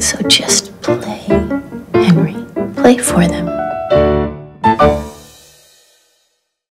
So just play, Henry. Play for them.